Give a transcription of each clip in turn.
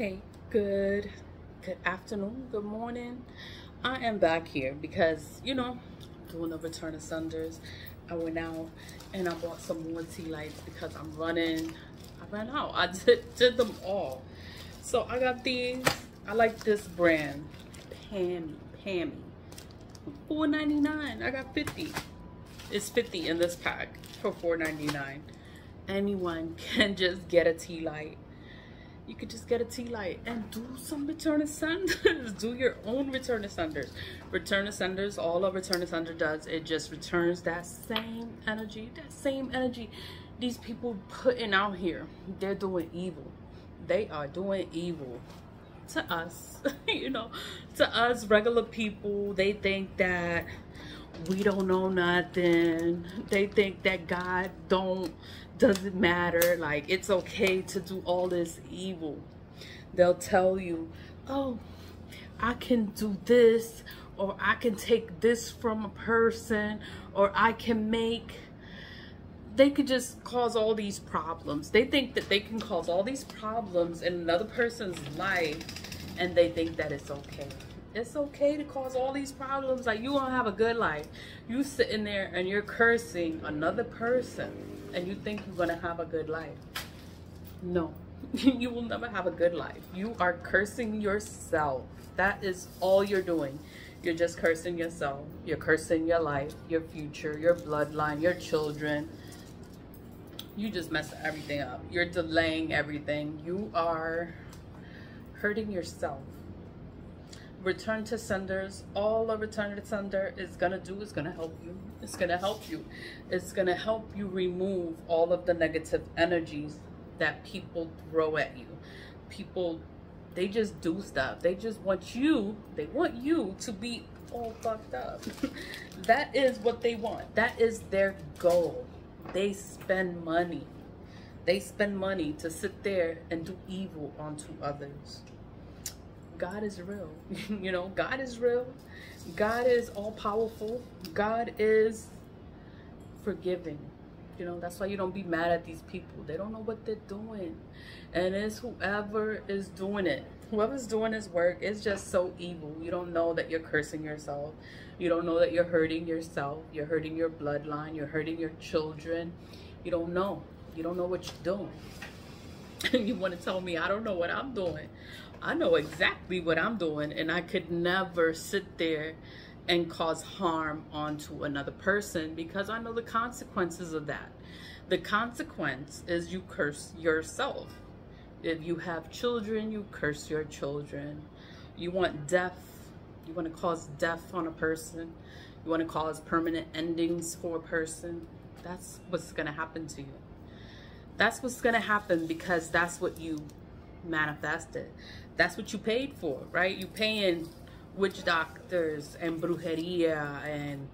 Hey, good good afternoon, good morning. I am back here because you know, doing a return of senders. I went out and I bought some more tea lights because I'm running. I ran out. I did, did them all. So I got these. I like this brand, Pammy. Pammy. $4.99. I got 50. It's 50 in this pack for $4.99. Anyone can just get a tea light you could just get a tea light and do some return senders. do your own return senders. Return senders, all a return sender does, it just returns that same energy, that same energy these people putting out here. They're doing evil. They are doing evil to us, you know, to us regular people. They think that we don't know nothing. They think that God don't doesn't matter. Like it's okay to do all this evil. They'll tell you, "Oh, I can do this or I can take this from a person or I can make they could just cause all these problems. They think that they can cause all these problems in another person's life and they think that it's okay. It's okay to cause all these problems. Like you won't have a good life. You sitting there and you're cursing another person and you think you're gonna have a good life. No, you will never have a good life. You are cursing yourself. That is all you're doing. You're just cursing yourself. You're cursing your life, your future, your bloodline, your children. You just mess everything up. You're delaying everything. You are hurting yourself return to senders. All a return to sender is gonna do is gonna help you. It's gonna help you. It's gonna help you remove all of the negative energies that people throw at you. People they just do stuff. They just want you they want you to be all fucked up. That is what they want. That is their goal. They spend money. They spend money to sit there and do evil onto others God is real. you know, God is real. God is all powerful. God is forgiving. You know, that's why you don't be mad at these people. They don't know what they're doing. And it's whoever is doing it. Whoever's doing this work is just so evil. You don't know that you're cursing yourself. You don't know that you're hurting yourself. You're hurting your bloodline. You're hurting your children. You don't know. You don't know what you're doing. And you want to tell me I don't know what I'm doing. I know exactly what I'm doing, and I could never sit there and cause harm onto another person because I know the consequences of that. The consequence is you curse yourself. If you have children, you curse your children. You want death, you want to cause death on a person, you want to cause permanent endings for a person. That's what's going to happen to you. That's what's going to happen because that's what you manifested. That's what you paid for, right? You paying witch doctors and brujeria and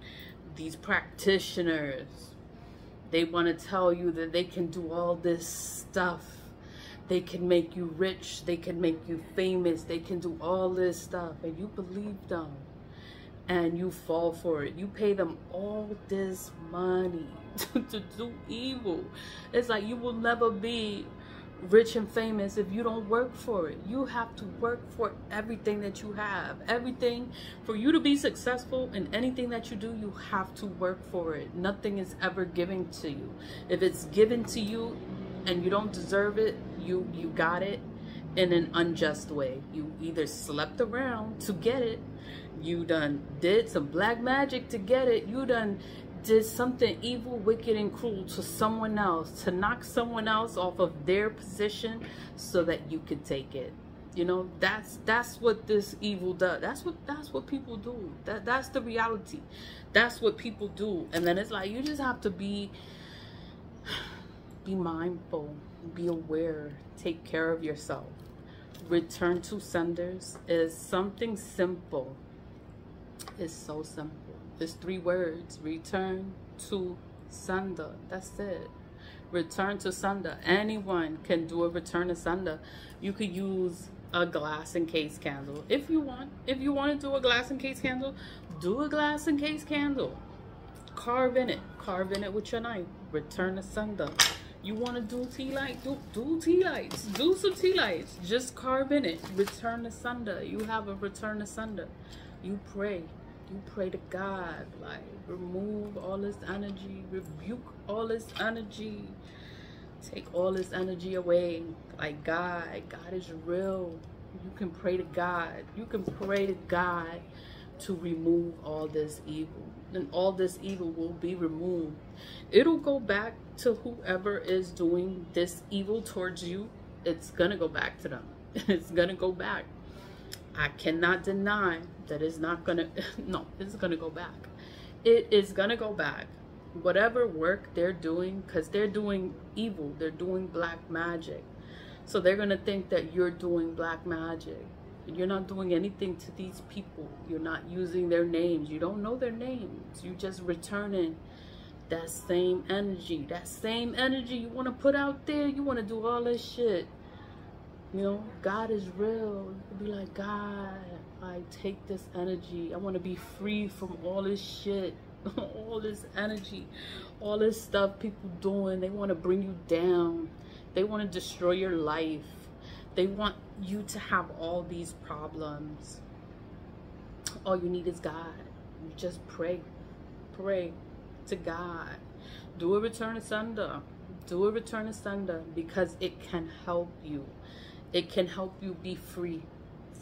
these practitioners. They want to tell you that they can do all this stuff. They can make you rich. They can make you famous. They can do all this stuff. And you believe them. And you fall for it. You pay them all this money to do evil. It's like you will never be rich and famous if you don't work for it. You have to work for everything that you have. Everything for you to be successful in anything that you do, you have to work for it. Nothing is ever given to you. If it's given to you and you don't deserve it, you you got it in an unjust way. You either slept around to get it, you done did some black magic to get it, you done did something evil, wicked, and cruel to someone else, to knock someone else off of their position so that you could take it. You know, that's that's what this evil does. That's what that's what people do. That that's the reality. That's what people do. And then it's like you just have to be be mindful, be aware, take care of yourself. Return to senders is something simple. It's so simple it's three words. Return to sender. That's it. Return to sender. Anyone can do a return to sender. You could use a glass encased candle if you want. If you want to do a glass encased candle, do a glass encased candle. Carve in it. Carve in it with your knife. Return to sender. You want to do tea light? Do, do tea lights. Do some tea lights. Just carve in it. Return to asunder. You have a return to asunder. You pray. You pray to God. Like, remove all this energy. Rebuke all this energy. Take all this energy away. Like, God. God is real. You can pray to God. You can pray to God to remove all this evil. And all this evil will be removed. It'll go back to whoever is doing this evil towards you. It's going to go back to them. It's going to go back. I cannot deny that it's not to, no, it's to go back. It is to go back. Whatever work they're doing, because they're doing evil, they're doing black magic. So they're to think that you're doing black magic you're not doing anything to these people. You're not using their names. You don't know their names. You just returning that same energy. That same energy you want to put out there. You want to do all this shit. You know, God is real. Be like, God, I take this energy. I want to be free from all this shit. all this energy. All this stuff people doing. They want to bring you down. They want to destroy your life they want you to have all these problems. All you need is God. You just pray. Pray to God. Do a return asunder. Do a return asunder because it can help you. It can help you be free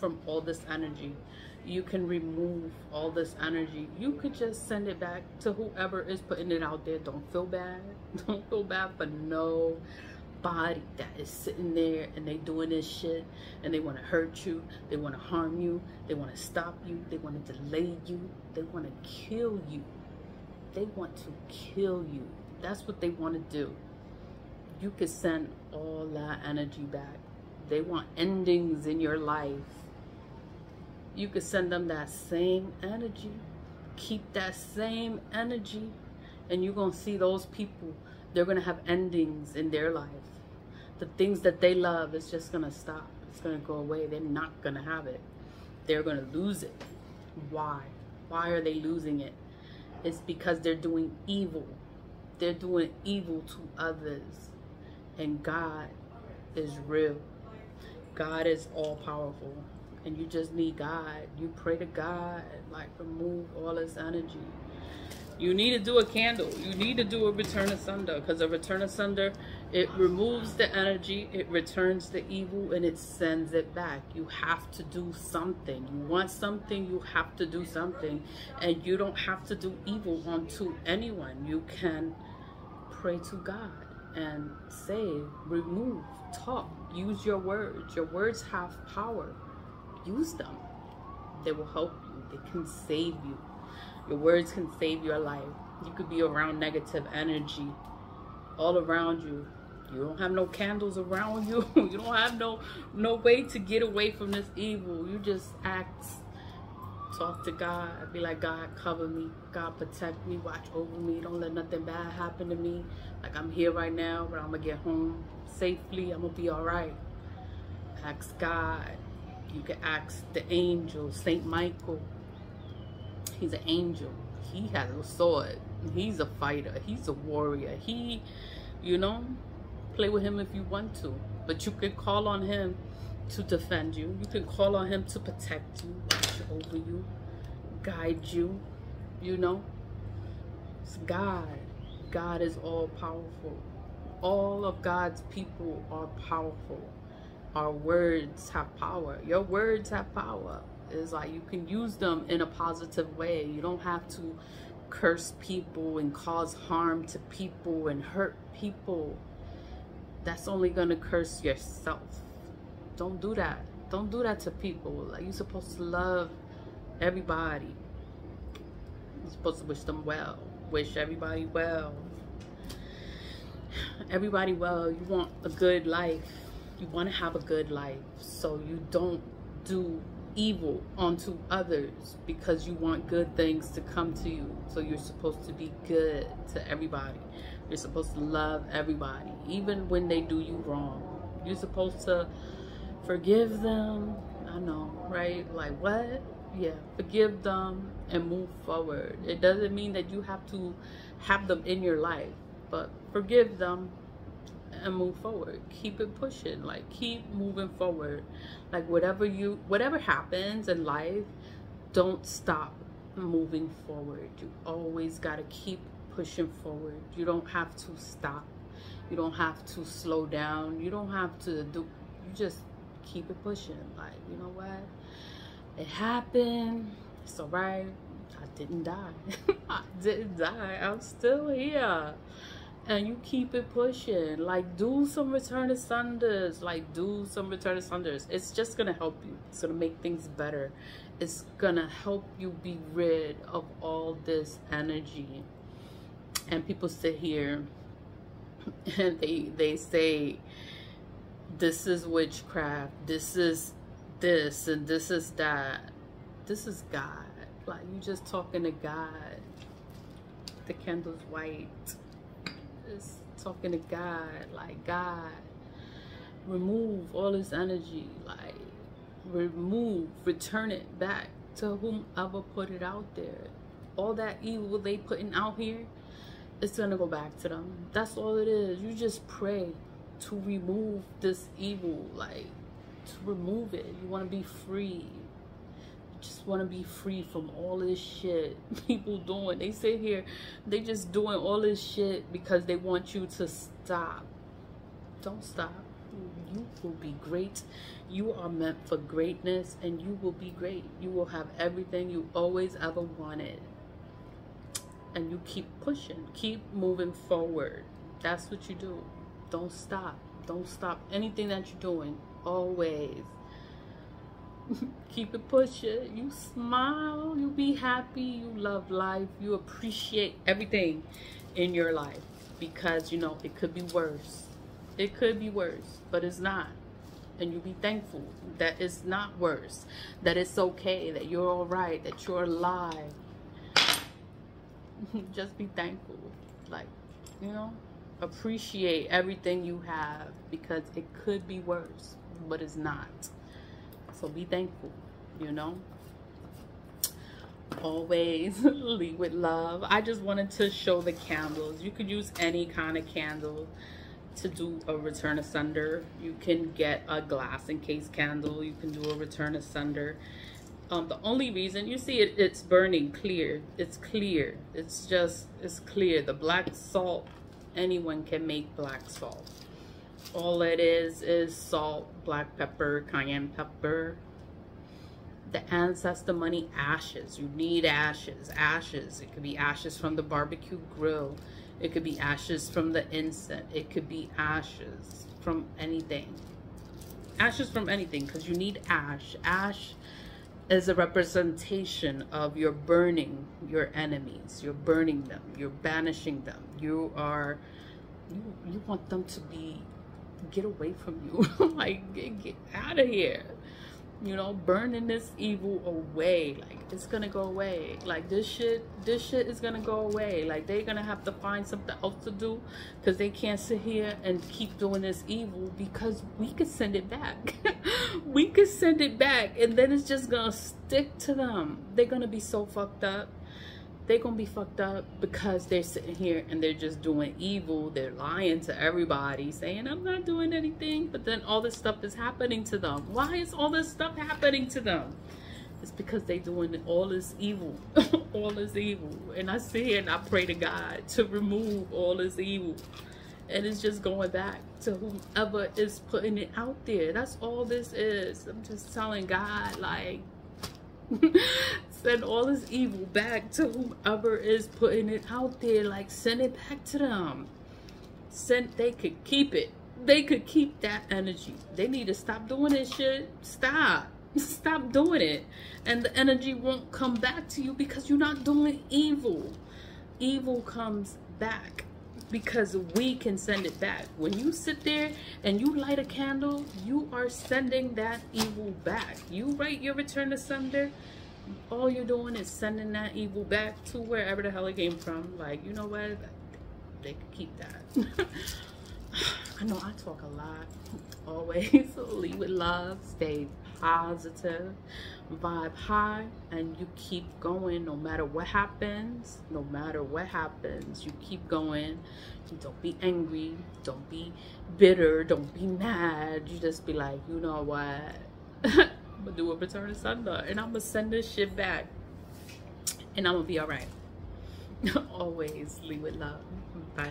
from all this energy. You can remove all this energy. You could just send it back to whoever is putting it out there. Don't feel bad. Don't feel bad for no body that is sitting there and they doing this shit and they want to hurt you they want to harm you they want to stop you they want to delay you they want to kill you they want to kill you that's what they want to do you could send all that energy back they want endings in your life you could send them that same energy keep that same energy and you're gonna see those people they're gonna have endings in their life the things that they love is just going to stop. It's going to go away. They're not going to have it. They're going to lose it. Why? Why are they losing it? It's because they're doing evil. They're doing evil to others. And God is real. God is all powerful. And you just need God. You pray to God. Like remove all this energy. You need to do a candle. You need to do a return asunder because a return asunder, it removes the energy, it returns the evil, and it sends it back. You have to do something. You want something, you have to do something. And you don't have to do evil onto anyone. You can pray to God and say, remove, talk, use your words. Your words have power. Use them. They will help you. They can save you. Your words can save your life. You could be around negative energy all around you. You don't have no candles around you. you don't have no no way to get away from this evil. You just act, talk to God. Be like, God, cover me. God, protect me. Watch over me. Don't let nothing bad happen to me. Like I'm here right now, but I'm going to get home safely. I'm going to be all right. Ask God. You can ask the angel, Saint Michael. He's an angel. He has a sword. He's a fighter. He's a warrior. He, you know, play with him if you want to. But you can call on him to defend you. You can call on him to protect you, watch over you, guide you, you know. It's God. God is all powerful. All of God's people are powerful. Our words have power. Your words have power It's like you can use them in a positive way. You don't have to curse people and cause harm to people and hurt people. That's only going to curse yourself. Don't do that. Don't do that to people. Like you're supposed to love everybody. You're supposed to wish them well. Wish everybody well. Everybody well. You want a good life. You want to have a good life. So you don't do evil onto others because you want good things to come to you. So you're supposed to be good to everybody. You're supposed to love everybody, even when they do you wrong. You're supposed to forgive them. I know, right? Like, what? Yeah, forgive them and move forward. It doesn't mean that you have to have them in your life, but forgive them and move forward. Keep it pushing. Like keep moving forward. Like whatever you whatever happens in life don't stop moving forward. You always got to keep pushing forward. You don't have to stop. You don't have to slow down. You don't have to do you just keep it pushing. Like you know what? It happened. It's all right i didn't die. I didn't die. I'm still here and you keep it pushing. Like do some return to senders like do some return to senders it's just gonna help you. It's gonna make things better. It's gonna help you be rid of all this energy. And people sit here and they they say this is witchcraft. This is this and this is that. This is god. Like you just talking to god. The candle's white is talking to God, like God, remove all this energy, like remove, return it back to whomever put it out there. All that evil they putting out here, it's gonna go back to them. That's all it is. You just pray to remove this evil, like to remove it. You wanna be free just want to be free from all this shit people doing. They sit here, they just doing all this shit because they want you to stop. Don't stop. You will be great. You are meant for greatness and you will be great. You will have everything you always ever wanted. And you keep pushing, keep moving forward. That's what you do. Don't stop. Don't stop anything that you're doing. Always keep it pushing you smile. You be happy. You love life. You appreciate everything in your life because you know it could be worse. It could be worse but it's not. And you be thankful that it's not worse that it's okay that you're all right that you're alive. Just be thankful. Like you know appreciate everything you have because it could be worse but it's not so be thankful, you know. Always lead with love. I just wanted to show the candles. You could use any kind of candle to do a return asunder. You can get a glass encased candle. You can do a return asunder. Um, the only reason you see it, it's burning clear. It's clear. It's just, it's clear. The black salt, anyone can make black salt all it is is salt, black pepper, cayenne pepper. The ancestor money ashes. You need ashes. Ashes. It could be ashes from the barbecue grill. It could be ashes from the incense. It could be ashes from anything. Ashes from anything because you need ash. Ash is a representation of you're burning your enemies. You're burning them. You're banishing them. You are, you, you want them to be get away from you. like, get, get out of here. You know, burning this evil away. Like, it's gonna go away. Like, this shit, this shit is gonna go away. Like, they're gonna have to find something else to do because they can't sit here and keep doing this evil because we could send it back. we could send it back and then it's just gonna stick to them. They're gonna be so fucked up they're gonna be fucked up because they're sitting here and they're just doing evil. They're lying to everybody saying i'm not doing anything but then all this stuff is happening to them. Why is all this stuff happening to them? It's because they're doing all this evil all this evil. And i sit here and i pray to god to remove all this evil. And it's just going back to whoever is putting it out there. That's all this is. I'm just telling god like send all this evil back to whoever is putting it out there. Like, send it back to them. Send, they could keep it. They could keep that energy. They need to stop doing this shit. Stop. Stop doing it. And the energy won't come back to you because you're not doing evil. Evil comes back because we can send it back. When you sit there and you light a candle, you are sending that evil back. You write your return to sender, all you're doing is sending that evil back to wherever the hell it came from. Like, you know what? They could keep that. I know I talk a lot. Always lead with love. Stay positive vibe high and you keep going no matter what happens no matter what happens you keep going you don't be angry don't be bitter don't be mad you just be like you know what i'm gonna do a return to sender and i'm gonna send this shit back. And i'm gonna be all right always lead with love. Bye